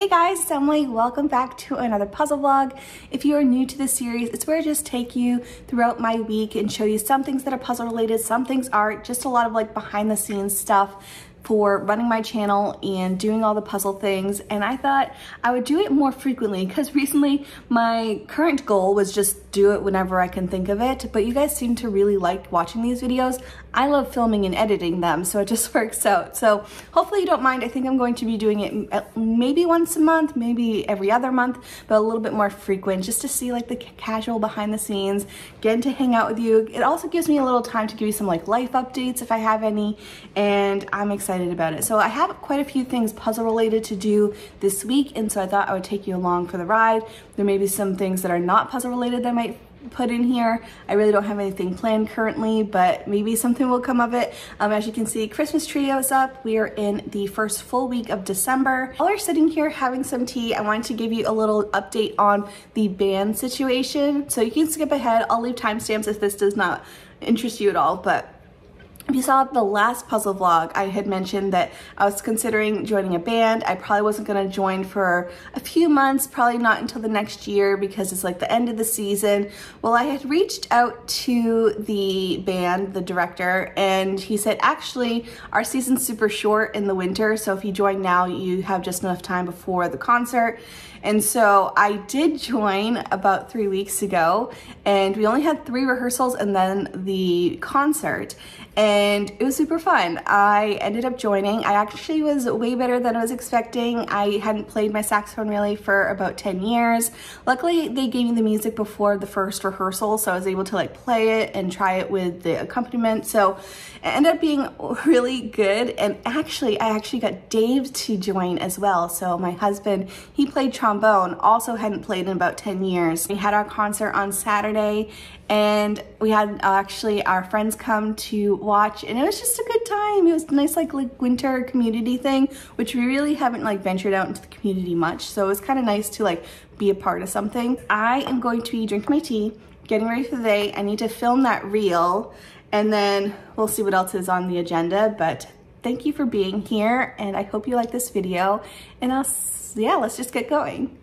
Hey guys, it's Emily. Welcome back to another puzzle vlog. If you are new to this series, it's where I just take you throughout my week and show you some things that are puzzle related, some things aren't, just a lot of like behind the scenes stuff for running my channel and doing all the puzzle things and I thought I would do it more frequently because recently my current goal was just do it whenever I can think of it but you guys seem to really like watching these videos. I love filming and editing them so it just works out. So hopefully you don't mind. I think I'm going to be doing it maybe once a month, maybe every other month, but a little bit more frequent just to see like the casual behind the scenes, getting to hang out with you. It also gives me a little time to give you some like life updates if I have any and I'm excited excited about it. So I have quite a few things puzzle related to do this week and so I thought I would take you along for the ride. There may be some things that are not puzzle related that I might put in here. I really don't have anything planned currently, but maybe something will come of it. Um, as you can see, Christmas trio is up. We are in the first full week of December. While we're sitting here having some tea, I wanted to give you a little update on the band situation. So you can skip ahead. I'll leave timestamps if this does not interest you at all, but if you saw the last puzzle vlog, I had mentioned that I was considering joining a band. I probably wasn't gonna join for a few months, probably not until the next year because it's like the end of the season. Well, I had reached out to the band, the director, and he said, actually, our season's super short in the winter, so if you join now, you have just enough time before the concert. And so I did join about three weeks ago and we only had three rehearsals and then the concert and it was super fun. I ended up joining. I actually was way better than I was expecting. I hadn't played my saxophone really for about 10 years. Luckily, they gave me the music before the first rehearsal, so I was able to like play it and try it with the accompaniment. So it ended up being really good. And actually, I actually got Dave to join as well. So my husband, he played trombone, also hadn't played in about 10 years. We had our concert on Saturday and we had uh, actually our friends come to watch and it was just a good time. It was a nice like, like winter community thing which we really haven't like ventured out into the community much. So it was kind of nice to like be a part of something. I am going to be drinking my tea getting ready for the day. I need to film that reel and then we'll see what else is on the agenda. But thank you for being here and i hope you like this video. And i'll yeah let's just get going.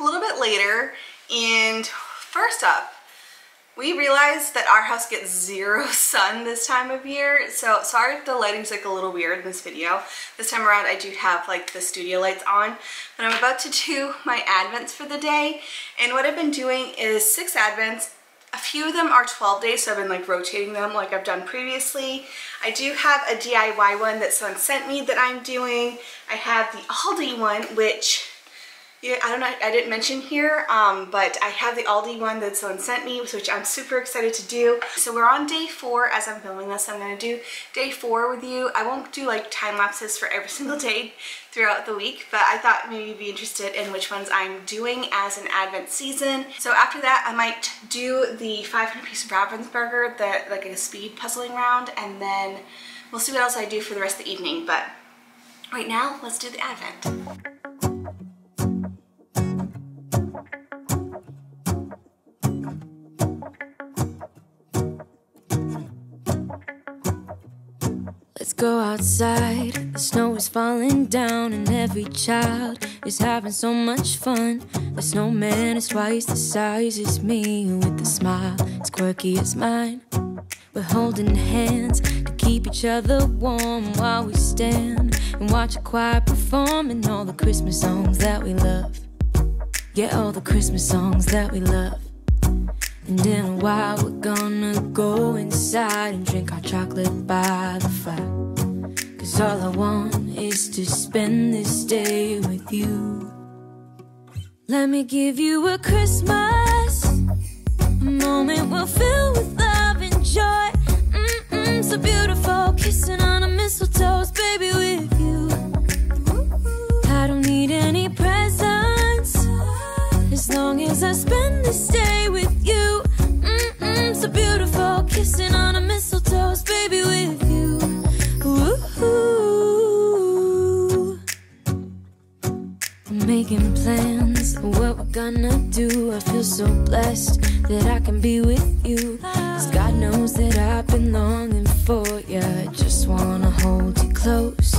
A little bit later and First up, we realized that our house gets zero sun this time of year. So sorry if the lighting's like a little weird in this video. This time around I do have like the studio lights on, but I'm about to do my advents for the day. And what I've been doing is six advents. A few of them are 12 days, so I've been like rotating them like I've done previously. I do have a DIY one that someone sent me that I'm doing. I have the Aldi one, which yeah, I don't know, I didn't mention here, um, but I have the Aldi one that someone sent me, which I'm super excited to do. So we're on day four as I'm filming this. I'm gonna do day four with you. I won't do like time lapses for every single day throughout the week, but I thought maybe you'd be interested in which ones I'm doing as an Advent season. So after that, I might do the 500 piece Ravensburger, the, like a speed puzzling round, and then we'll see what else I do for the rest of the evening. But right now, let's do the Advent. Let's go outside. The snow is falling down, and every child is having so much fun. The snowman is twice the size as me, with a smile as quirky as mine. We're holding hands to keep each other warm while we stand and watch a choir perform performing all the Christmas songs that we love. Yeah, all the Christmas songs that we love. And in a while, we're gonna go inside and drink our chocolate by the fire. Cause all I want is to spend this day with you. Let me give you a Christmas, a moment we'll fill with love and joy. Mm-mm, so beautiful, kissing on a mistletoe, baby, with you. I don't need any presents as long as I spend this day with so beautiful, kissing on a mistletoe, baby, with you. Ooh. Making plans what we're gonna do. I feel so blessed that I can be with you. Cause God knows that I've been longing for you. I just wanna hold you close.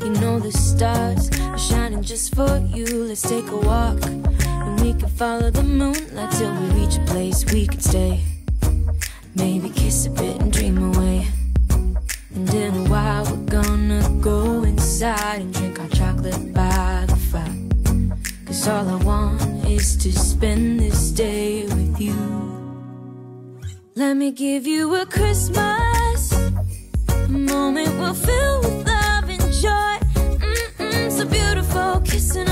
You know the stars are shining just for you. Let's take a walk. And we can follow the moonlight till we reach a place we can stay. Maybe kiss a bit and dream away. And in a while, we're gonna go inside and drink our chocolate by the fire. Cause all I want is to spend this day with you. Let me give you a Christmas, a moment we'll fill with love and joy. Mm-mm, so beautiful, kissing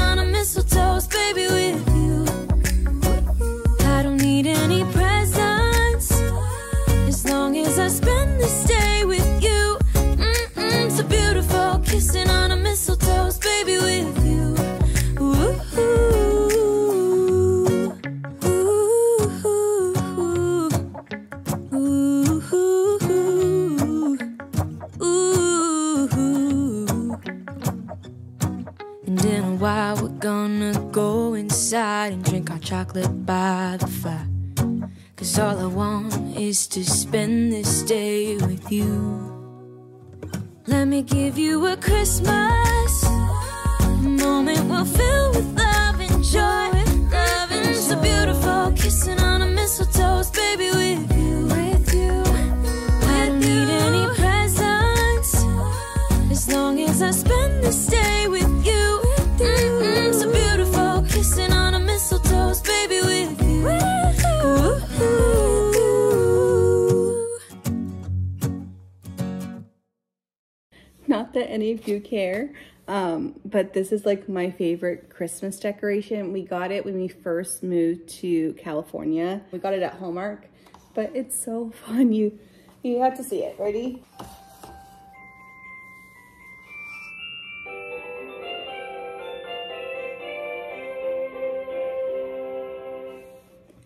but this is like my favorite Christmas decoration. We got it when we first moved to California. We got it at Hallmark, but it's so fun. You, you have to see it. Ready?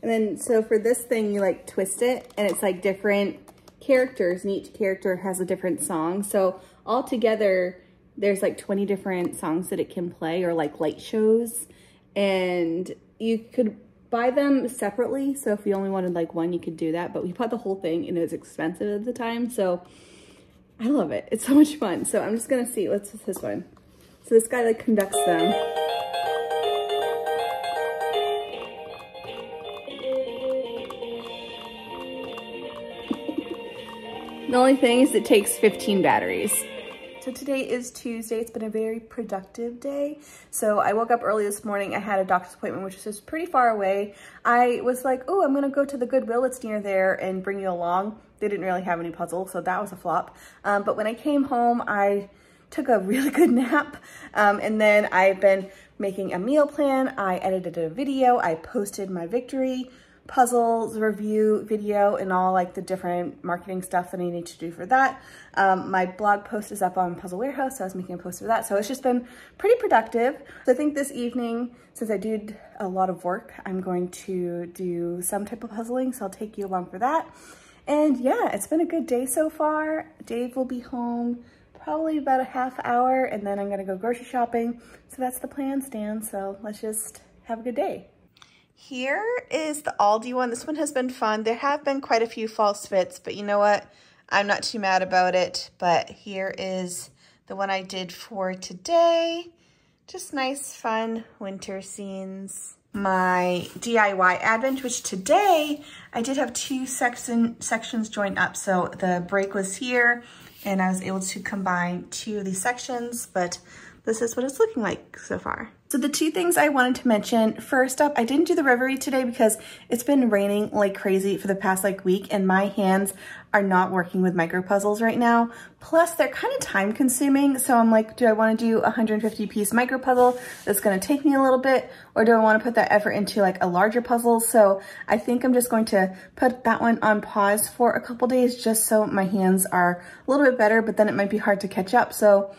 And then, so for this thing, you like twist it and it's like different characters and each character has a different song. So all together, there's like 20 different songs that it can play or like light shows. And you could buy them separately. So if you only wanted like one, you could do that. But we bought the whole thing and it was expensive at the time. So I love it. It's so much fun. So I'm just gonna see, what's this one? So this guy like conducts them. The only thing is it takes 15 batteries. So today is Tuesday. It's been a very productive day. So I woke up early this morning. I had a doctor's appointment, which is pretty far away. I was like, oh, I'm gonna go to the Goodwill It's near there and bring you along. They didn't really have any puzzles, so that was a flop. Um, but when I came home, I took a really good nap. Um, and then I've been making a meal plan. I edited a video. I posted my victory puzzles review video and all like the different marketing stuff that I need to do for that. Um, my blog post is up on Puzzle Warehouse, so I was making a post for that. So it's just been pretty productive. So I think this evening, since I did a lot of work, I'm going to do some type of puzzling, so I'll take you along for that. And yeah, it's been a good day so far. Dave will be home probably about a half hour, and then I'm gonna go grocery shopping. So that's the plan, Stan. So let's just have a good day. Here is the Aldi one. This one has been fun. There have been quite a few false fits, but you know what? I'm not too mad about it. But here is the one I did for today. Just nice, fun winter scenes. My DIY advent, which today I did have two section, sections joined up. So the break was here and I was able to combine two of these sections, but this is what it's looking like so far. So the two things I wanted to mention, first up, I didn't do the Reverie today because it's been raining like crazy for the past like week and my hands are not working with micro puzzles right now. Plus they're kind of time consuming. So I'm like, do I want to do a 150 piece micro puzzle that's going to take me a little bit or do I want to put that effort into like a larger puzzle? So I think I'm just going to put that one on pause for a couple days just so my hands are a little bit better, but then it might be hard to catch up. So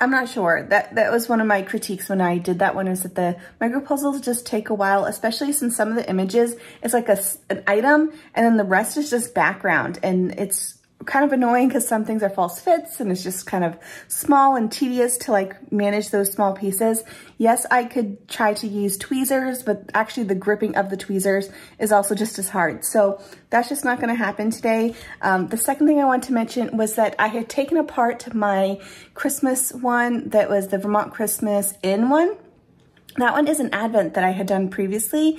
I'm not sure. That that was one of my critiques when I did that one is that the micro puzzles just take a while, especially since some of the images, it's like a, an item and then the rest is just background and it's kind of annoying because some things are false fits and it's just kind of small and tedious to like manage those small pieces. Yes, I could try to use tweezers, but actually the gripping of the tweezers is also just as hard. So that's just not gonna happen today. Um, the second thing I want to mention was that I had taken apart my Christmas one that was the Vermont Christmas in one That one is an advent that I had done previously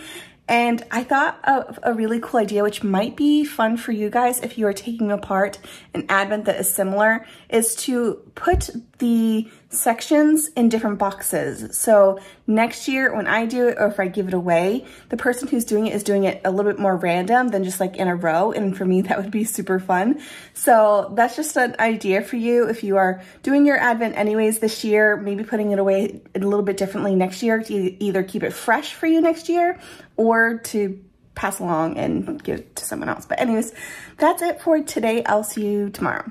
and I thought of a really cool idea, which might be fun for you guys if you are taking apart an advent that is similar, is to put the sections in different boxes. So next year when I do it or if I give it away, the person who's doing it is doing it a little bit more random than just like in a row. And for me, that would be super fun. So that's just an idea for you if you are doing your advent anyways this year, maybe putting it away a little bit differently next year to either keep it fresh for you next year or to pass along and give it to someone else. But anyways, that's it for today. I'll see you tomorrow.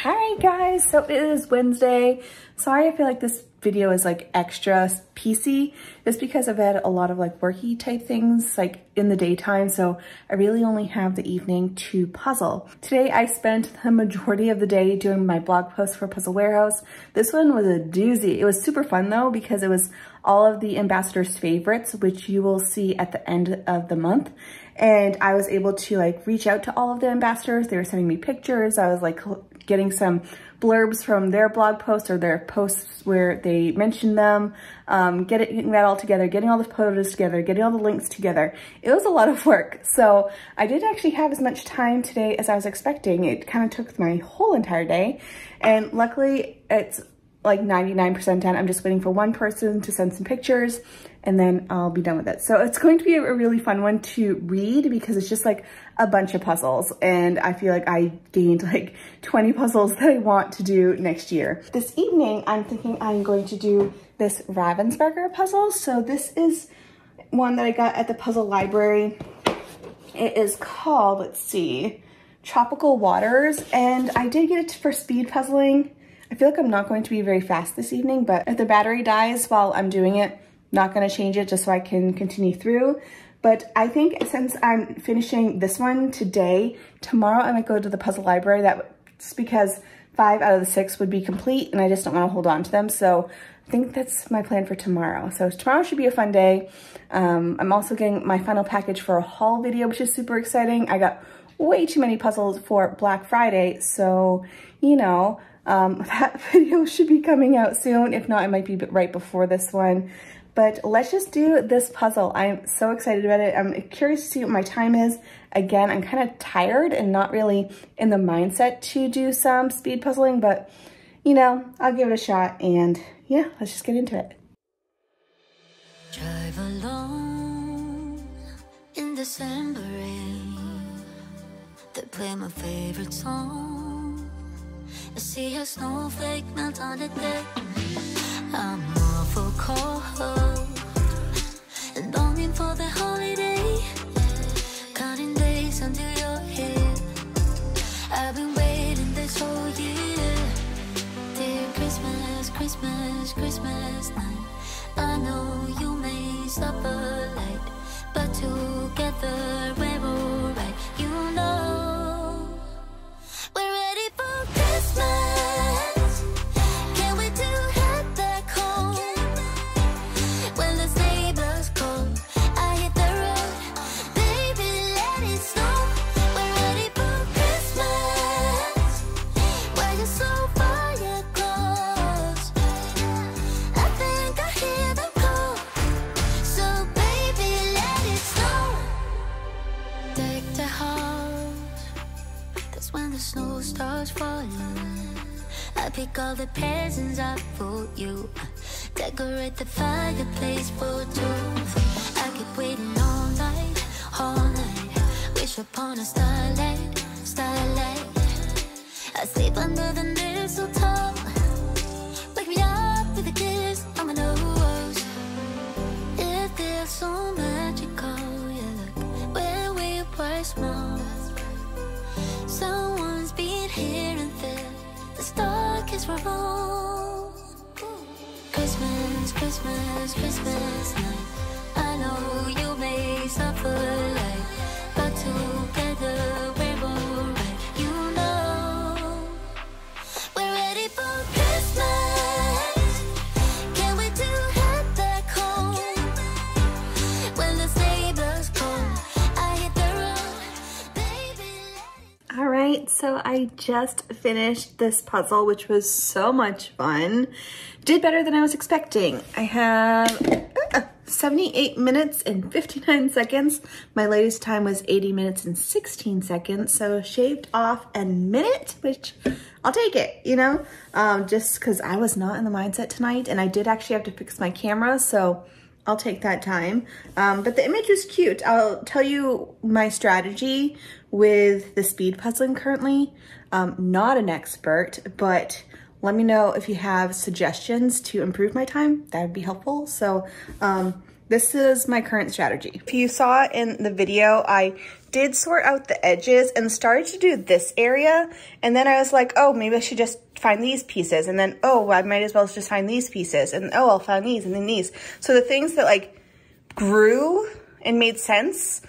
Hi guys, so it is Wednesday. Sorry I feel like this video is like extra PC. It's because I've had a lot of like worky type things like in the daytime. So I really only have the evening to puzzle. Today I spent the majority of the day doing my blog post for Puzzle Warehouse. This one was a doozy. It was super fun though because it was all of the ambassadors favorites, which you will see at the end of the month. And I was able to like reach out to all of the ambassadors. They were sending me pictures. I was like getting some blurbs from their blog posts or their posts where they mentioned them, um, getting that all together, getting all the photos together, getting all the links together. It was a lot of work. So I didn't actually have as much time today as I was expecting. It kind of took my whole entire day. And luckily it's like 99% done. I'm just waiting for one person to send some pictures and then I'll be done with it. So it's going to be a really fun one to read because it's just like a bunch of puzzles and I feel like I gained like 20 puzzles that I want to do next year. This evening, I'm thinking I'm going to do this Ravensburger puzzle. So this is one that I got at the puzzle library. It is called, let's see, Tropical Waters and I did get it for speed puzzling I feel like I'm not going to be very fast this evening, but if the battery dies while I'm doing it, not gonna change it just so I can continue through. But I think since I'm finishing this one today, tomorrow I might go to the puzzle library. That's because five out of the six would be complete and I just don't wanna hold on to them. So I think that's my plan for tomorrow. So tomorrow should be a fun day. Um, I'm also getting my final package for a haul video, which is super exciting. I got way too many puzzles for Black Friday. So, you know, um, that video should be coming out soon. If not, it might be right before this one. But let's just do this puzzle. I'm so excited about it. I'm curious to see what my time is. Again, I'm kind of tired and not really in the mindset to do some speed puzzling, but you know, I'll give it a shot and yeah, let's just get into it. Drive alone in December rain. They play my favorite song. I see a snowflake melt on the deck I'm awful cold. And longing for the holiday. Counting days until you're here. I've been waiting this whole year. Dear Christmas, Christmas, Christmas night. I know you may suffer light But together we're alright pick all the presents up for you. Decorate the fireplace for two. I keep waiting all night, all night. Wish upon a starlight, starlight. I sleep under the mistletoe here and there The kiss for all. Christmas, Christmas, Christmas night. I know you may suffer like, So I just finished this puzzle, which was so much fun. Did better than I was expecting. I have uh, 78 minutes and 59 seconds. My latest time was 80 minutes and 16 seconds. So shaved off a minute, which I'll take it, you know? Um, just because I was not in the mindset tonight and I did actually have to fix my camera. So I'll take that time. Um, but the image is cute. I'll tell you my strategy with the speed puzzling currently. Um, not an expert, but let me know if you have suggestions to improve my time. That would be helpful. So um, this is my current strategy. If you saw in the video, I did sort out the edges and started to do this area. And then I was like, oh, maybe I should just find these pieces. And then, oh, I might as well just find these pieces. And oh, I'll find these and then these. So the things that like grew and made sense,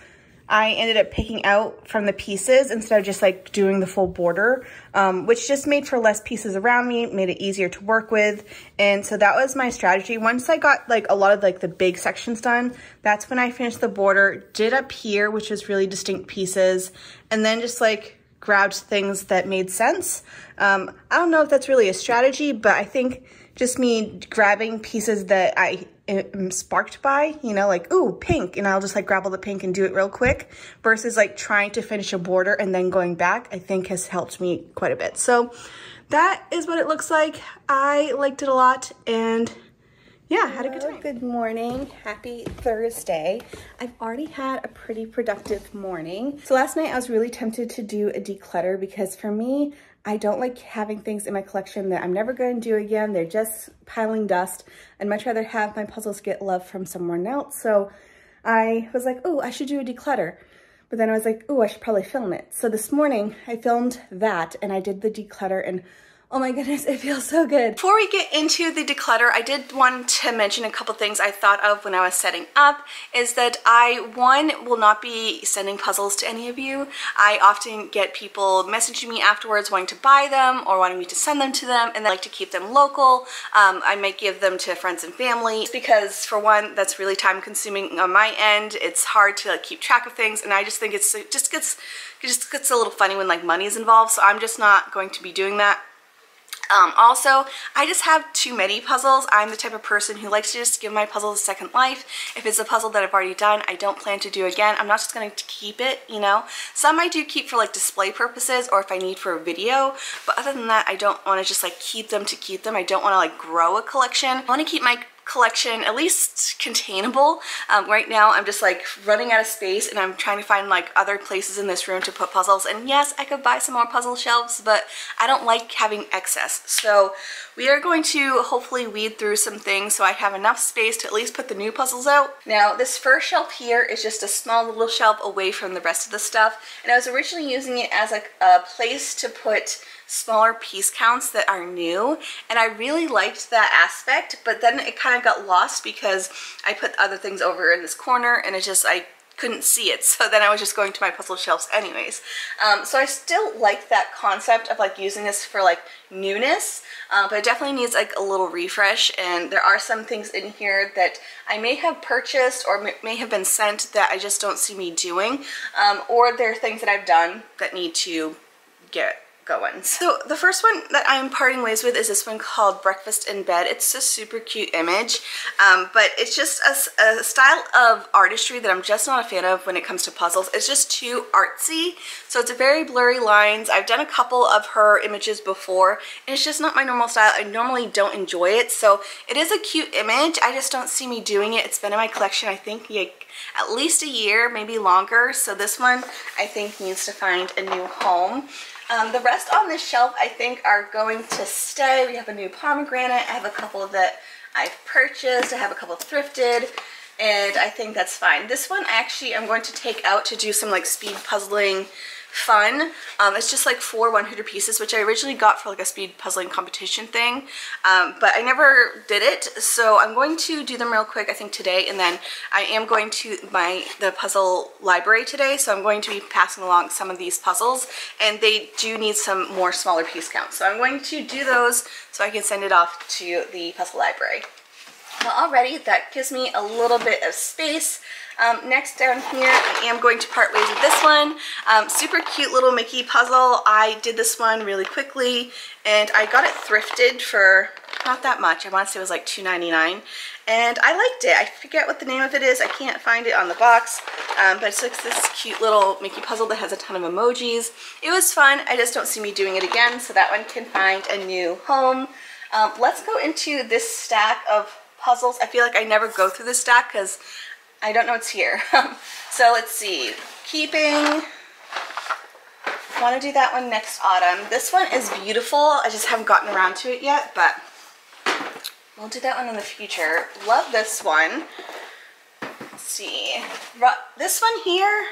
I ended up picking out from the pieces instead of just like doing the full border, um, which just made for less pieces around me, made it easier to work with. And so that was my strategy. Once I got like a lot of like the big sections done, that's when I finished the border, did up here, which was really distinct pieces, and then just like grabbed things that made sense. Um, I don't know if that's really a strategy, but I think just me grabbing pieces that I am sparked by, you know, like, ooh, pink, and I'll just like grab all the pink and do it real quick versus like trying to finish a border and then going back, I think has helped me quite a bit. So that is what it looks like. I liked it a lot and yeah, had a good time. Good morning. Happy Thursday. I've already had a pretty productive morning. So last night I was really tempted to do a declutter because for me, I don't like having things in my collection that I'm never going to do again. They're just piling dust. I'd much rather have my puzzles get love from someone else. So I was like, oh, I should do a declutter. But then I was like, oh, I should probably film it. So this morning I filmed that and I did the declutter and Oh my goodness, it feels so good. Before we get into the declutter, I did want to mention a couple things I thought of when I was setting up is that I, one, will not be sending puzzles to any of you. I often get people messaging me afterwards wanting to buy them or wanting me to send them to them and I like to keep them local. Um, I might give them to friends and family because for one, that's really time consuming on my end. It's hard to like, keep track of things and I just think it's, it just gets, it just gets a little funny when like money is involved. So I'm just not going to be doing that. Um, also, I just have too many puzzles. I'm the type of person who likes to just give my puzzles a second life. If it's a puzzle that I've already done, I don't plan to do again. I'm not just going to keep it, you know. Some I do keep for like display purposes or if I need for a video, but other than that, I don't want to just like keep them to keep them. I don't want to like grow a collection. I want to keep my collection at least containable. Um, right now I'm just like running out of space and I'm trying to find like other places in this room to put puzzles and yes I could buy some more puzzle shelves but I don't like having excess so we are going to hopefully weed through some things so I have enough space to at least put the new puzzles out. Now this first shelf here is just a small little shelf away from the rest of the stuff and I was originally using it as like a place to put smaller piece counts that are new and I really liked that aspect but then it kind of got lost because I put other things over in this corner and it just I couldn't see it so then I was just going to my puzzle shelves anyways. Um, so I still like that concept of like using this for like newness uh, but it definitely needs like a little refresh and there are some things in here that I may have purchased or may have been sent that I just don't see me doing um, or there are things that I've done that need to get going. So the first one that I'm parting ways with is this one called Breakfast in Bed. It's a super cute image, um, but it's just a, a, style of artistry that I'm just not a fan of when it comes to puzzles. It's just too artsy. So it's very blurry lines. I've done a couple of her images before, and it's just not my normal style. I normally don't enjoy it, so it is a cute image. I just don't see me doing it. It's been in my collection, I think, like, at least a year, maybe longer. So this one, I think, needs to find a new home. Um, the rest on this shelf I think are going to stay. We have a new pomegranate. I have a couple that I've purchased. I have a couple thrifted and I think that's fine. This one actually I'm going to take out to do some like speed puzzling fun. Um, it's just like four 100 pieces, which I originally got for like a speed puzzling competition thing, um, but I never did it. So I'm going to do them real quick, I think today, and then I am going to my the puzzle library today, so I'm going to be passing along some of these puzzles, and they do need some more smaller piece counts. So I'm going to do those so I can send it off to the puzzle library. Well, already that gives me a little bit of space. Um, next down here, I am going to part ways with this one. Um, super cute little Mickey puzzle. I did this one really quickly and I got it thrifted for not that much. I want to say it was like $2.99 and I liked it. I forget what the name of it is. I can't find it on the box, um, but it's like this cute little Mickey puzzle that has a ton of emojis. It was fun. I just don't see me doing it again, so that one can find a new home. Um, let's go into this stack of puzzles. I feel like I never go through this stack because I don't know what's here. so let's see. Keeping. want to do that one next autumn. This one is beautiful. I just haven't gotten around to it yet, but we'll do that one in the future. Love this one. Let's see. This one here,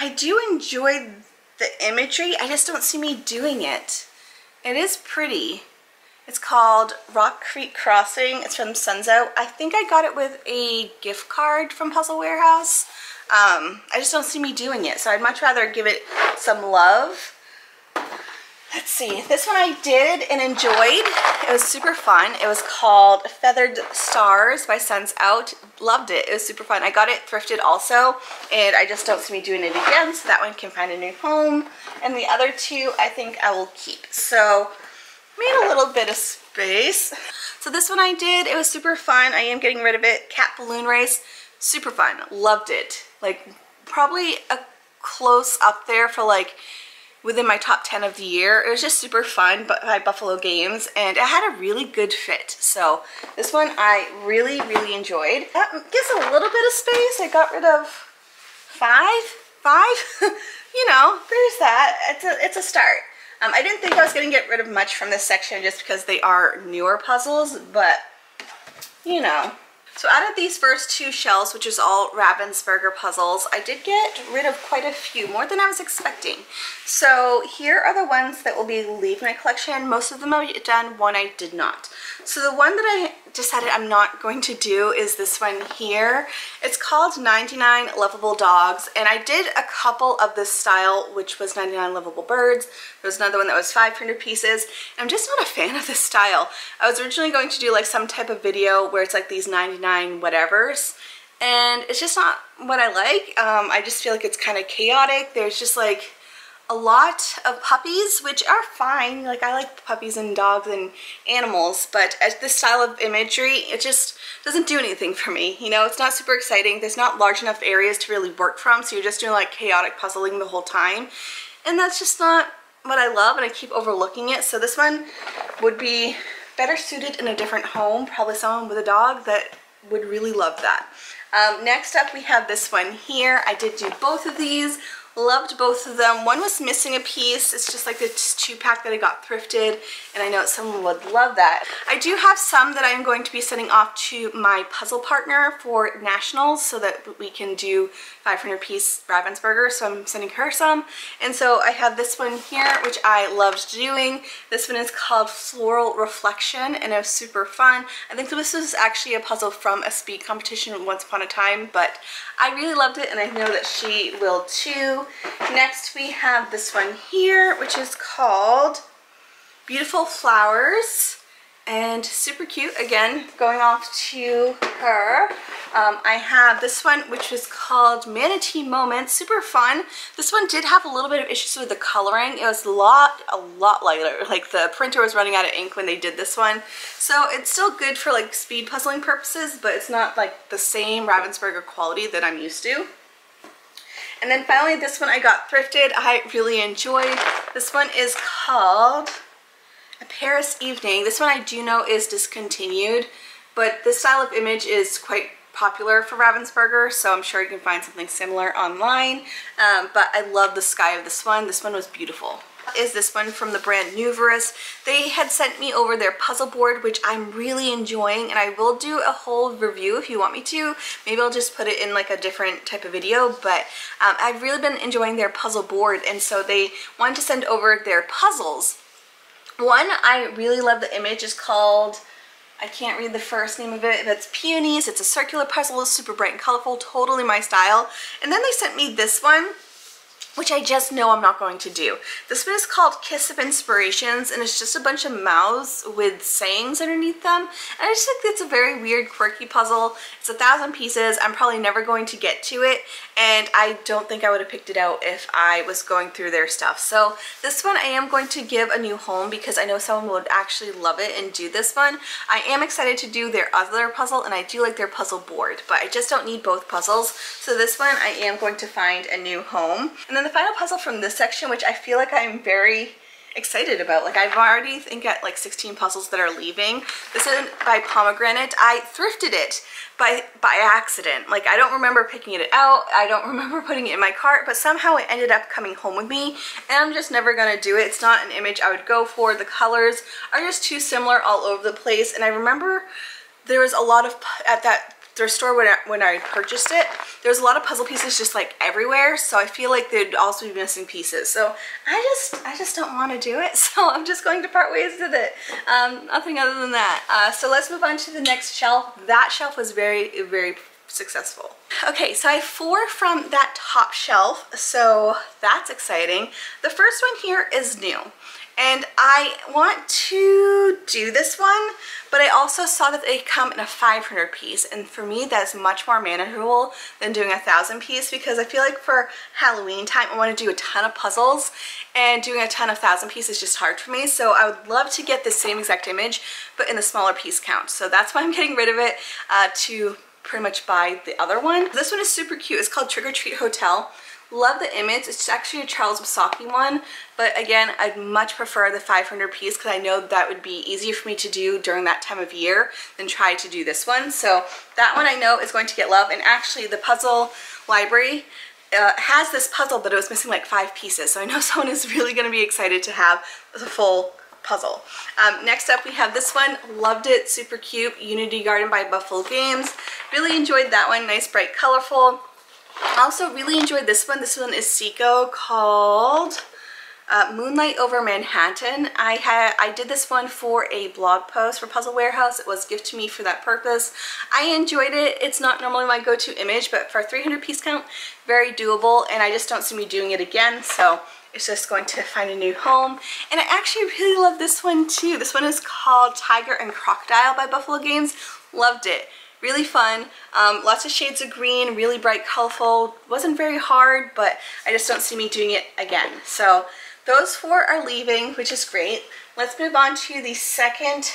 I do enjoy the imagery. I just don't see me doing it. It is pretty. It's called Rock Creek Crossing. It's from Sunsout. I think I got it with a gift card from Puzzle Warehouse. Um, I just don't see me doing it, so I'd much rather give it some love. Let's see, this one I did and enjoyed. It was super fun. It was called Feathered Stars by Sunsout. Loved it. It was super fun. I got it thrifted also, and I just don't see me doing it again, so that one can find a new home. And the other two, I think I will keep. So made a little bit of space. So this one I did, it was super fun. I am getting rid of it. Cat Balloon Race, super fun. Loved it. Like probably a close up there for like within my top 10 of the year. It was just super fun by Buffalo Games and it had a really good fit. So this one I really, really enjoyed. That gives a little bit of space. I got rid of five, five. you know, there's that. It's a, it's a start. Um, I didn't think I was going to get rid of much from this section just because they are newer puzzles, but you know. So out of these first two shells, which is all Ravensburger puzzles, I did get rid of quite a few, more than I was expecting. So here are the ones that will be leaving my collection. Most of them I've done, one I did not. So the one that I decided I'm not going to do is this one here. It's called 99 Lovable Dogs and I did a couple of this style which was 99 Lovable Birds. There was another one that was 500 pieces. I'm just not a fan of this style. I was originally going to do like some type of video where it's like these 99 whatevers and it's just not what I like. Um, I just feel like it's kind of chaotic. There's just like a lot of puppies, which are fine. Like I like puppies and dogs and animals, but as this style of imagery, it just doesn't do anything for me. You know, it's not super exciting. There's not large enough areas to really work from, so you're just doing like chaotic puzzling the whole time. And that's just not what I love, and I keep overlooking it. So this one would be better suited in a different home, probably someone with a dog that would really love that. Um, next up, we have this one here. I did do both of these. Loved both of them. One was missing a piece. It's just like this two pack that I got thrifted and I know someone would love that. I do have some that I'm going to be sending off to my puzzle partner for nationals so that we can do 500 piece Ravensburger. So I'm sending her some. And so I have this one here, which I loved doing. This one is called Floral Reflection and it was super fun. I think this was actually a puzzle from a speed competition once upon a time, but I really loved it and I know that she will too. Next we have this one here, which is called Beautiful Flowers and super cute again going off to her. Um, I have this one which is called Manatee Moments. Super fun. This one did have a little bit of issues with the coloring. It was a lot a lot lighter. Like the printer was running out of ink when they did this one. So it's still good for like speed puzzling purposes but it's not like the same Ravensburger quality that I'm used to. And then finally this one I got thrifted. I really enjoyed. This one is called A Paris Evening. This one I do know is discontinued, but this style of image is quite popular for Ravensburger, so I'm sure you can find something similar online. Um, but I love the sky of this one. This one was beautiful is this one from the brand Newverest. They had sent me over their puzzle board, which I'm really enjoying, and I will do a whole review if you want me to. Maybe I'll just put it in like a different type of video, but um, I've really been enjoying their puzzle board, and so they wanted to send over their puzzles. One, I really love the image, is called I can't read the first name of it, It's Peonies. It's a circular puzzle, super bright and colorful, totally my style. And then they sent me this one, which I just know I'm not going to do. This one is called Kiss of Inspirations, and it's just a bunch of mouths with sayings underneath them. And I just think it's a very weird, quirky puzzle. It's a thousand pieces. I'm probably never going to get to it, and I don't think I would have picked it out if I was going through their stuff. So this one I am going to give a new home because I know someone would actually love it and do this one. I am excited to do their other puzzle, and I do like their puzzle board, but I just don't need both puzzles. So this one I am going to find a new home. And then the final puzzle from this section, which I feel like I'm very excited about. Like I've already think got like 16 puzzles that are leaving. This is by Pomegranate. I thrifted it by by accident. Like I don't remember picking it out. I don't remember putting it in my cart, but somehow it ended up coming home with me and I'm just never gonna do it. It's not an image I would go for. The colors are just too similar all over the place. And I remember there was a lot of, at that their store when I, when I purchased it, there's a lot of puzzle pieces just like everywhere. So I feel like they'd also be missing pieces. So I just, I just don't want to do it. So I'm just going to part ways with it. Um, nothing other than that. Uh, so let's move on to the next shelf. That shelf was very, very successful. Okay, so I have four from that top shelf, so that's exciting. The first one here is new. And I want to do this one, but I also saw that they come in a 500 piece. And for me, that's much more manageable than doing a 1,000 piece because I feel like for Halloween time, I want to do a ton of puzzles and doing a ton of 1,000 pieces is just hard for me. So I would love to get the same exact image, but in a smaller piece count. So that's why I'm getting rid of it uh, to pretty much buy the other one. This one is super cute. It's called Trick or Treat Hotel. Love the image. It's actually a Charles Wysocki one, but again, I'd much prefer the 500 piece because I know that would be easier for me to do during that time of year than try to do this one. So that one I know is going to get love. And actually the puzzle library uh, has this puzzle, but it was missing like five pieces. So I know someone is really going to be excited to have the full puzzle. Um, next up we have this one, loved it, super cute, Unity Garden by Buffalo Games. Really enjoyed that one, nice, bright, colorful. I also really enjoyed this one. This one is Ceaco called uh, Moonlight Over Manhattan. I had I did this one for a blog post for Puzzle Warehouse. It was gift to me for that purpose. I enjoyed it. It's not normally my go-to image, but for a 300 piece count, very doable, and I just don't see me doing it again, so it's just going to find a new home. And I actually really love this one too. This one is called Tiger and Crocodile by Buffalo Games. Loved it. Really fun. Um, lots of shades of green, really bright, colorful. Wasn't very hard, but I just don't see me doing it again. So those four are leaving, which is great. Let's move on to the second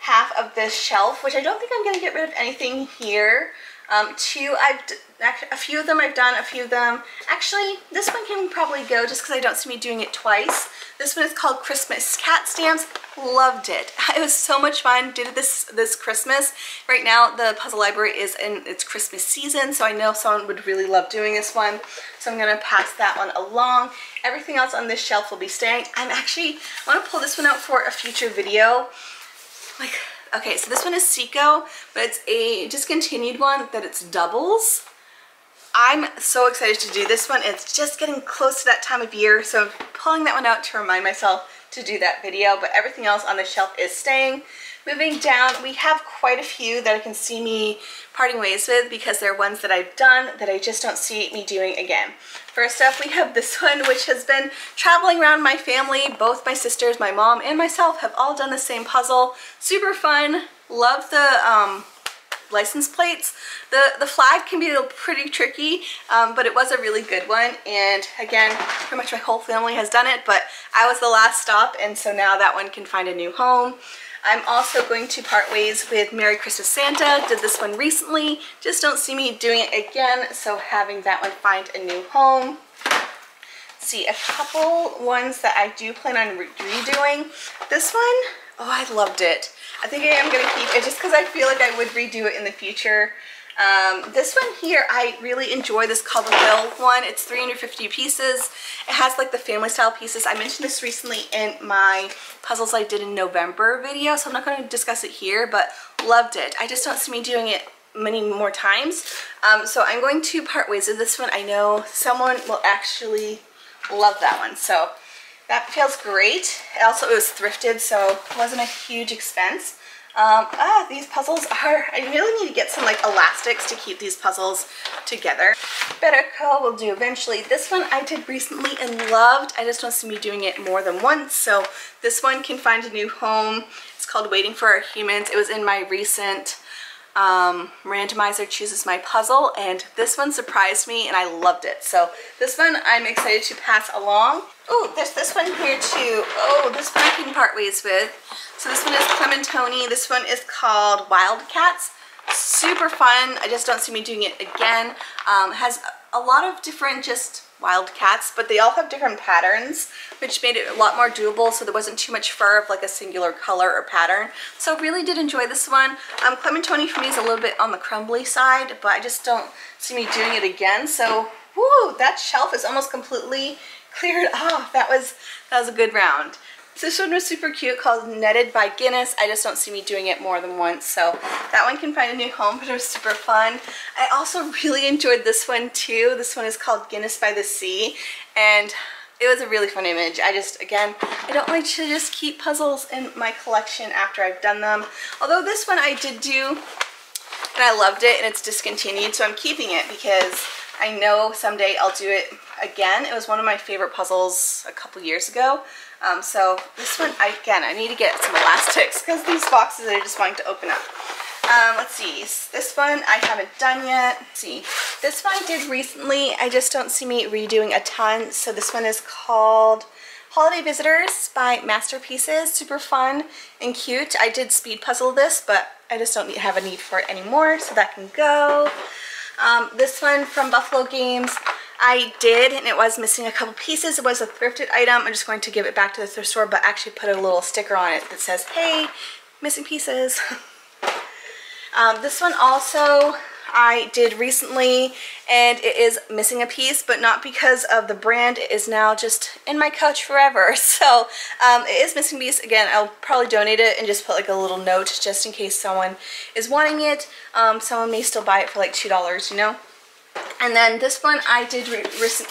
half of this shelf, which I don't think I'm going to get rid of anything here. Um, two, I've a few of them I've done, a few of them. Actually, this one can probably go just because I don't see me doing it twice. This one is called Christmas Cat Stamps. Loved it. It was so much fun. Did it this, this Christmas. Right now, the puzzle library is in its Christmas season, so I know someone would really love doing this one. So I'm going to pass that one along. Everything else on this shelf will be staying. I'm actually, I want to pull this one out for a future video. Like, okay, so this one is Ceaco, but it's a discontinued one that it's doubles. I'm so excited to do this one. It's just getting close to that time of year, so I'm pulling that one out to remind myself to do that video, but everything else on the shelf is staying. Moving down, we have quite a few that I can see me parting ways with because they're ones that I've done that I just don't see me doing again. First up, we have this one, which has been traveling around my family. Both my sisters, my mom, and myself have all done the same puzzle. Super fun. Love the um, license plates. The, the flag can be pretty tricky, um, but it was a really good one. And again, pretty much my whole family has done it, but I was the last stop, and so now that one can find a new home. I'm also going to part ways with Merry Christmas Santa. Did this one recently. Just don't see me doing it again, so having that one find a new home. see, a couple ones that I do plan on redoing. This one, oh, I loved it. I think I am going to keep it just because I feel like I would redo it in the future. Um, this one here, I really enjoy this Hill one. It's 350 pieces. It has like the family style pieces. I mentioned this recently in my puzzles I did in November video, so I'm not going to discuss it here, but loved it. I just don't see me doing it many more times. Um, so I'm going to part ways with this one. I know someone will actually love that one. So that feels great. Also, it was thrifted, so it wasn't a huge expense. Um, ah, these puzzles are, I really need to get some like elastics to keep these puzzles together. Better Call will do eventually. This one I did recently and loved. I just don't see me doing it more than once. So this one can find a new home. It's called Waiting for Our Humans. It was in my recent um, randomizer chooses my puzzle and this one surprised me and I loved it. So this one I'm excited to pass along. Oh, there's this one here too. Oh, this can part ways with. So this one is Clementoni. This one is called Wildcats. Super fun. I just don't see me doing it again. Um, has a lot of different just wildcats, but they all have different patterns, which made it a lot more doable so there wasn't too much fur of like a singular color or pattern. So really did enjoy this one. Um, Clementoni for me is a little bit on the crumbly side, but I just don't see me doing it again. So, whoo, that shelf is almost completely cleared off. That was, that was a good round. This one was super cute called Netted by Guinness. I just don't see me doing it more than once, so that one can find a new home, but it was super fun. I also really enjoyed this one too. This one is called Guinness by the Sea, and it was a really fun image. I just, again, I don't like to just keep puzzles in my collection after I've done them. Although this one I did do, and I loved it, and it's discontinued, so I'm keeping it because I know someday I'll do it again. It was one of my favorite puzzles a couple years ago. Um, so this one, again, I need to get some elastics because these boxes are just wanting to open up. Um, let's see, this one I haven't done yet. Let's see, this one I did recently. I just don't see me redoing a ton. So this one is called Holiday Visitors by Masterpieces. Super fun and cute. I did speed puzzle this, but I just don't have a need for it anymore, so that can go. Um, this one from Buffalo Games. I did, and it was missing a couple pieces. It was a thrifted item. I'm just going to give it back to the thrift store, but actually put a little sticker on it that says, hey, missing pieces. um, this one also I did recently, and it is missing a piece, but not because of the brand. It is now just in my couch forever. So um, it is missing a piece. Again, I'll probably donate it and just put like a little note just in case someone is wanting it. Um, someone may still buy it for like $2, you know? And then this one I did re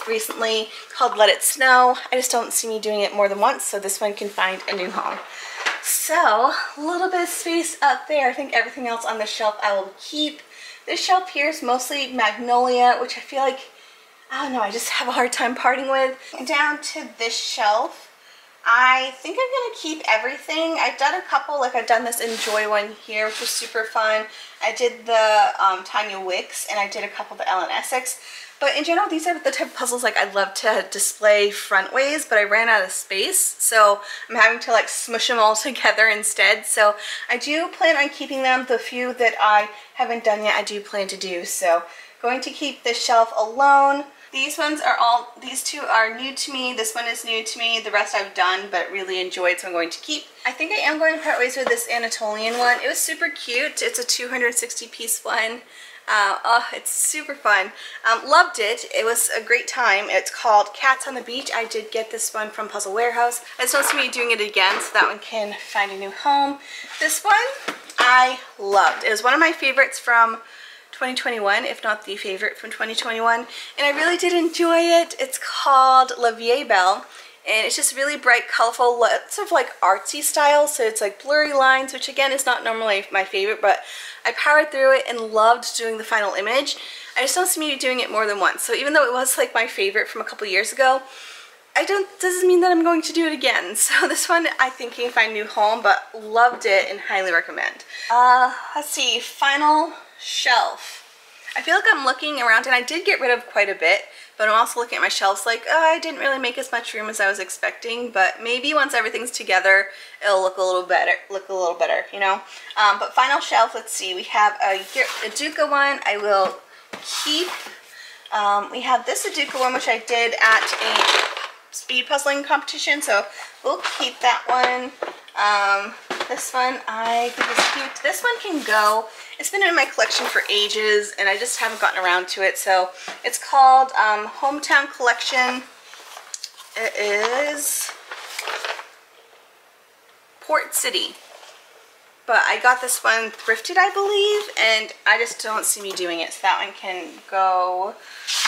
recently called Let It Snow. I just don't see me doing it more than once, so this one can find a new home. So, a little bit of space up there. I think everything else on the shelf I will keep. This shelf here is mostly Magnolia, which I feel like, I don't know, I just have a hard time parting with. Down to this shelf, I think I'm going to keep everything. I've done a couple, like I've done this Enjoy one here, which was super fun. I did the um, Tanya Wicks, and I did a couple of the Ellen Essex. But in general, these are the type of puzzles like I'd love to display front ways, but I ran out of space, so I'm having to like smush them all together instead. So I do plan on keeping them. The few that I haven't done yet, I do plan to do. So going to keep this shelf alone. These ones are all, these two are new to me. This one is new to me. The rest I've done but really enjoyed, so I'm going to keep. I think I am going part ways with this Anatolian one. It was super cute. It's a 260 piece one. Uh, oh, it's super fun. Um, loved it. It was a great time. It's called Cats on the Beach. I did get this one from Puzzle Warehouse. I just don't see doing it again, so that one can find a new home. This one I loved. It was one of my favorites from 2021, if not the favorite from 2021. And I really did enjoy it. It's called La Vieille Belle. And it's just really bright, colorful, lots of like artsy style. So it's like blurry lines, which again is not normally my favorite, but I powered through it and loved doing the final image. I just don't see me doing it more than once. So even though it was like my favorite from a couple years ago, I don't, doesn't mean that I'm going to do it again. So this one I think can find new home, but loved it and highly recommend. Uh, let's see, final shelf. I feel like I'm looking around and I did get rid of quite a bit, but I'm also looking at my shelves like, oh, I didn't really make as much room as I was expecting, but maybe once everything's together, it'll look a little better, look a little better, you know? Um, but final shelf, let's see, we have a, a Duca one I will keep. Um, we have this Educa one, which I did at a speed puzzling competition, so we'll keep that one. Um, this one I think is cute. This one can go. It's been in my collection for ages and I just haven't gotten around to it. So it's called um, Hometown Collection. It is Port City. But I got this one thrifted, I believe, and I just don't see me doing it. So that one can go.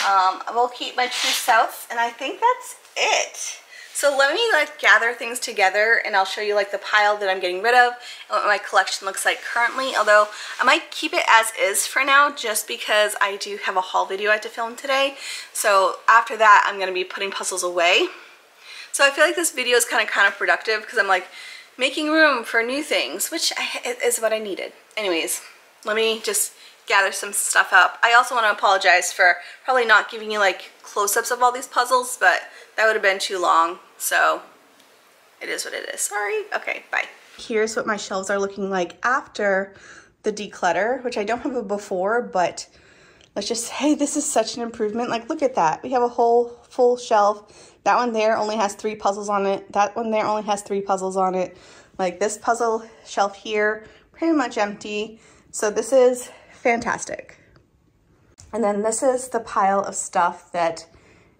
Um, I will keep my True South, and I think that's it. So let me like gather things together and I'll show you like the pile that I'm getting rid of and what my collection looks like currently. Although I might keep it as is for now just because I do have a haul video I have to film today. So after that, I'm going to be putting puzzles away. So I feel like this video is kind of counterproductive because I'm like making room for new things, which is what I needed. Anyways, let me just gather some stuff up. I also want to apologize for probably not giving you like close-ups of all these puzzles, but that would have been too long. So it is what it is. Sorry. Okay, bye. Here's what my shelves are looking like after the declutter, which I don't have a before, but let's just say this is such an improvement. Like, look at that. We have a whole full shelf. That one there only has three puzzles on it. That one there only has three puzzles on it. Like this puzzle shelf here, pretty much empty. So this is fantastic. And then this is the pile of stuff that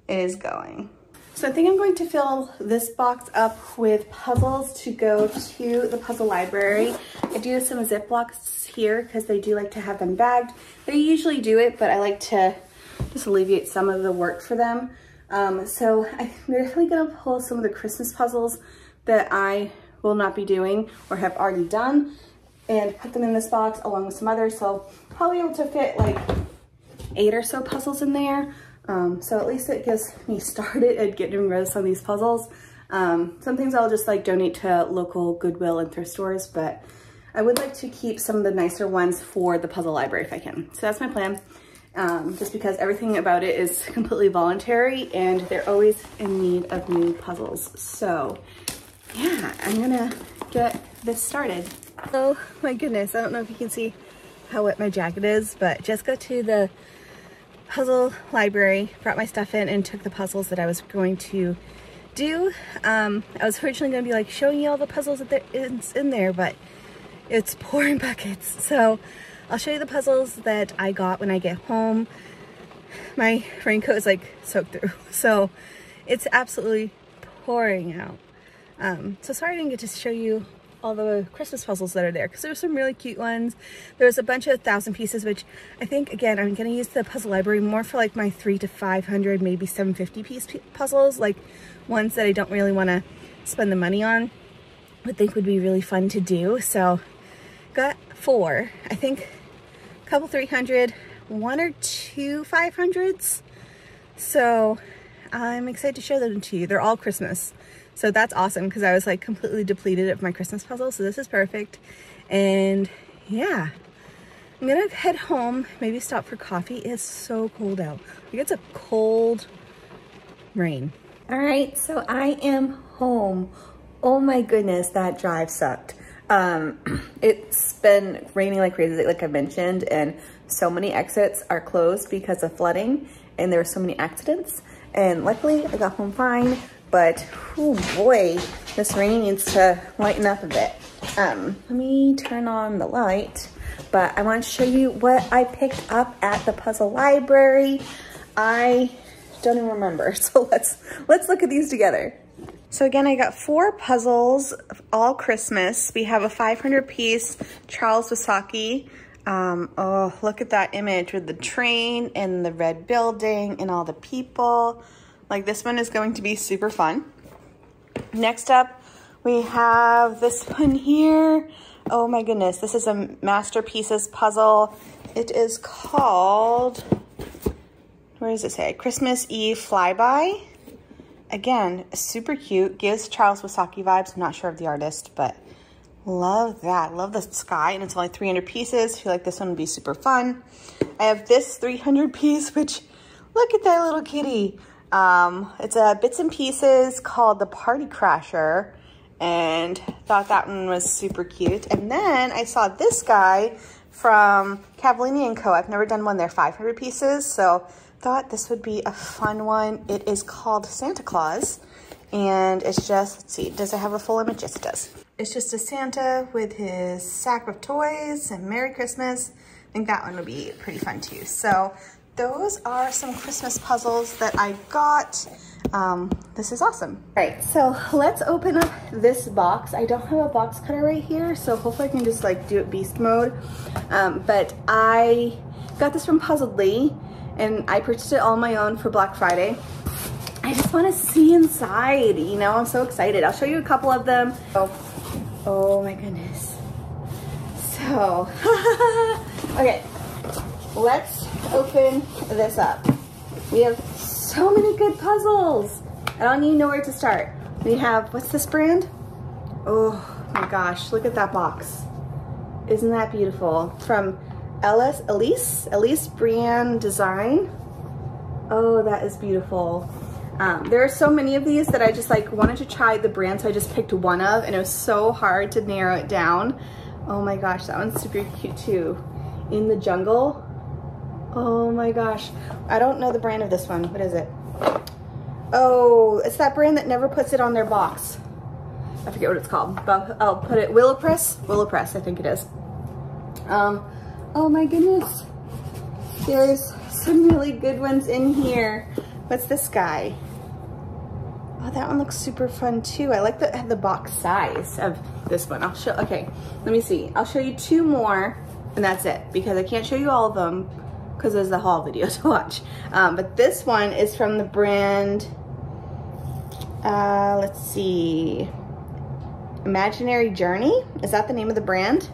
is going. So I think I'm going to fill this box up with puzzles to go to the puzzle library. I do have some Ziplocs here because they do like to have them bagged. They usually do it, but I like to just alleviate some of the work for them. Um, so I'm definitely gonna pull some of the Christmas puzzles that I will not be doing or have already done and put them in this box along with some others. So probably able to fit like eight or so puzzles in there. Um, so at least it gets me started at getting rid of some of these puzzles. Um, some things I'll just like donate to local Goodwill and thrift stores, but I would like to keep some of the nicer ones for the puzzle library if I can. So that's my plan. Um, just because everything about it is completely voluntary and they're always in need of new puzzles. So yeah, I'm gonna get this started. Oh my goodness, I don't know if you can see how wet my jacket is, but just go to the puzzle library, brought my stuff in and took the puzzles that I was going to do. Um, I was originally going to be like showing you all the puzzles that is in there, but it's pouring buckets. So I'll show you the puzzles that I got when I get home. My raincoat is like soaked through, so it's absolutely pouring out. Um, so sorry I didn't get to show you all the Christmas puzzles that are there because there's some really cute ones. There's a bunch of thousand pieces, which I think, again, I'm going to use the puzzle library more for like my three to 500, maybe 750 piece puzzles, like ones that I don't really want to spend the money on, but think would be really fun to do. So got four, I think a couple 300, one or two 500s. So I'm excited to show them to you. They're all Christmas. So that's awesome because I was like completely depleted of my Christmas puzzle. So this is perfect. And yeah, I'm gonna head home, maybe stop for coffee. It's so cold out. Like it's a cold rain. All right, so I am home. Oh my goodness, that drive sucked. Um, it's been raining like crazy, like I mentioned, and so many exits are closed because of flooding and there were so many accidents. And luckily I got home fine, but oh boy, this rain needs to lighten up a bit. Um, let me turn on the light, but I want to show you what I picked up at the puzzle library. I don't even remember, so let's let's look at these together. So again, I got four puzzles, all Christmas. We have a 500 piece Charles Wysocki. Um, oh, look at that image with the train and the red building and all the people. Like this one is going to be super fun. Next up, we have this one here. Oh my goodness, this is a Masterpieces puzzle. It is called, where does it say? Christmas Eve Flyby. Again, super cute, gives Charles Wysocki vibes. I'm not sure of the artist, but love that. Love the sky, and it's only 300 pieces. I feel like this one would be super fun. I have this 300 piece, which, look at that little kitty. Um, it's a bits and pieces called the Party Crasher and thought that one was super cute. And then I saw this guy from Cavallini & Co. I've never done one. They're 500 pieces, so thought this would be a fun one. It is called Santa Claus, and it's just, let's see, does it have a full image? Yes, it does. It's just a Santa with his sack of toys and Merry Christmas. I think that one would be pretty fun too. So those are some Christmas puzzles that I got. Um, this is awesome. All right, so let's open up this box. I don't have a box cutter right here, so hopefully I can just like do it beast mode. Um, but I got this from Puzzledly and I purchased it all my own for Black Friday. I just want to see inside, you know, I'm so excited. I'll show you a couple of them. Oh, oh my goodness. So, okay, let's open this up. We have so many good puzzles. I don't even know where to start. We have, what's this brand? Oh my gosh, look at that box. Isn't that beautiful? From Ellis, Elise, Elyse Breanne Design. Oh, that is beautiful. Um, there are so many of these that I just like wanted to try the brand, so I just picked one of, and it was so hard to narrow it down. Oh my gosh, that one's super cute too. In the Jungle. Oh my gosh. I don't know the brand of this one. What is it? Oh, it's that brand that never puts it on their box. I forget what it's called, but I'll put it, Willow Press? Willow Press, I think it is. Um, oh my goodness. There's some really good ones in here. What's this guy? Oh, that one looks super fun too. I like the, the box size of this one. I'll show, okay, let me see. I'll show you two more and that's it because I can't show you all of them because there's the haul video to watch. Um, but this one is from the brand, uh, let's see, Imaginary Journey. Is that the name of the brand?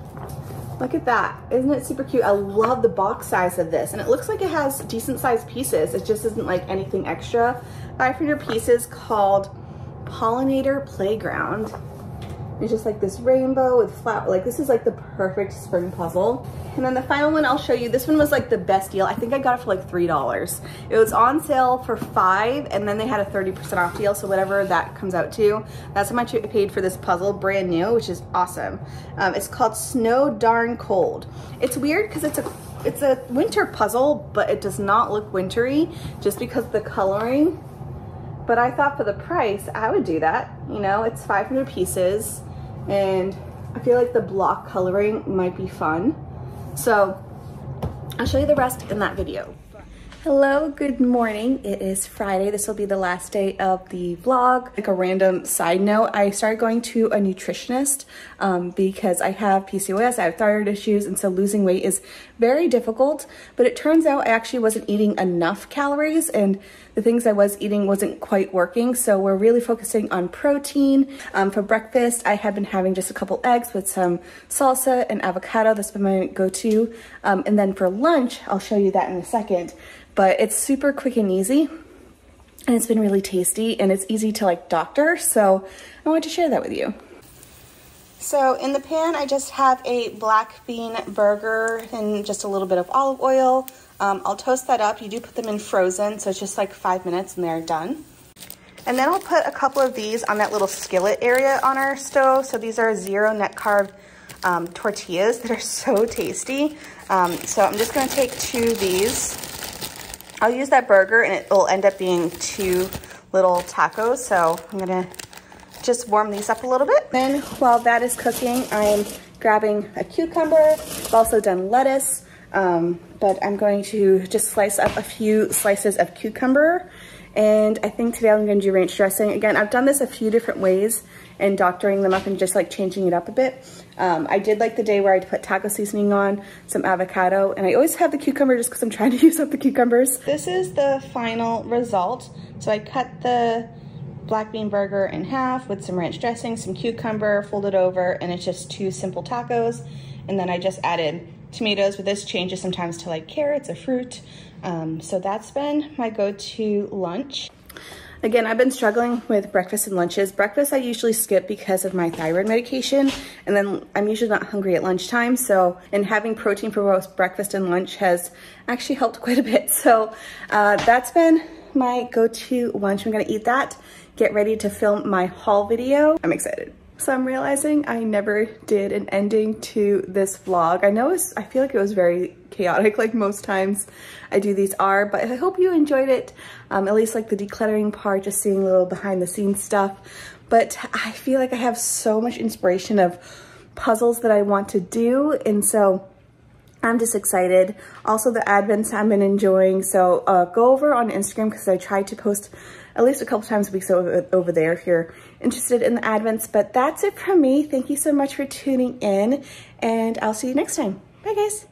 Look at that. Isn't it super cute? I love the box size of this. And it looks like it has decent sized pieces. It just isn't like anything extra. 500 pieces called Pollinator Playground. It's just like this rainbow with flower. like this is like the perfect spring puzzle. And then the final one I'll show you, this one was like the best deal. I think I got it for like $3. It was on sale for five and then they had a 30% off deal. So whatever that comes out to, that's how much I paid for this puzzle, brand new, which is awesome. Um, it's called Snow Darn Cold. It's weird because it's a it's a winter puzzle, but it does not look wintry just because the coloring. But I thought for the price, I would do that. You know, it's 500 pieces and I feel like the block coloring might be fun. So I'll show you the rest in that video. Hello, good morning. It is Friday. This will be the last day of the vlog. Like a random side note, I started going to a nutritionist um, because I have PCOS, I have thyroid issues, and so losing weight is very difficult. But it turns out I actually wasn't eating enough calories and the things I was eating wasn't quite working. So we're really focusing on protein. Um, for breakfast, I have been having just a couple eggs with some salsa and avocado. That's been my go-to. Um, and then for lunch, I'll show you that in a second but it's super quick and easy and it's been really tasty and it's easy to like doctor. So I wanted to share that with you. So in the pan, I just have a black bean burger and just a little bit of olive oil. Um, I'll toast that up. You do put them in frozen, so it's just like five minutes and they're done. And then I'll put a couple of these on that little skillet area on our stove. So these are zero net carb um, tortillas that are so tasty. Um, so I'm just gonna take two of these I'll use that burger and it will end up being two little tacos. So I'm gonna just warm these up a little bit. Then while that is cooking, I'm grabbing a cucumber. I've also done lettuce, um, but I'm going to just slice up a few slices of cucumber. And I think today I'm gonna do ranch dressing. Again, I've done this a few different ways and doctoring them up and just like changing it up a bit. Um, I did like the day where I put taco seasoning on, some avocado, and I always have the cucumber just because I'm trying to use up the cucumbers. This is the final result. So I cut the black bean burger in half with some ranch dressing, some cucumber, folded over, and it's just two simple tacos. And then I just added tomatoes, but this changes sometimes to like carrots or fruit. Um, so that's been my go-to lunch. Again, I've been struggling with breakfast and lunches. Breakfast I usually skip because of my thyroid medication, and then I'm usually not hungry at lunchtime, so, and having protein for both breakfast and lunch has actually helped quite a bit. So uh, that's been my go-to lunch. I'm gonna eat that, get ready to film my haul video. I'm excited. So I'm realizing I never did an ending to this vlog. I know I feel like it was very chaotic like most times I do these are, but I hope you enjoyed it. Um, at least like the decluttering part, just seeing a little behind the scenes stuff. But I feel like I have so much inspiration of puzzles that I want to do. And so I'm just excited. Also the advents I've been enjoying. So uh, go over on Instagram because I try to post at least a couple times a week over, over there if you're interested in the advents. But that's it from me. Thank you so much for tuning in and I'll see you next time. Bye guys.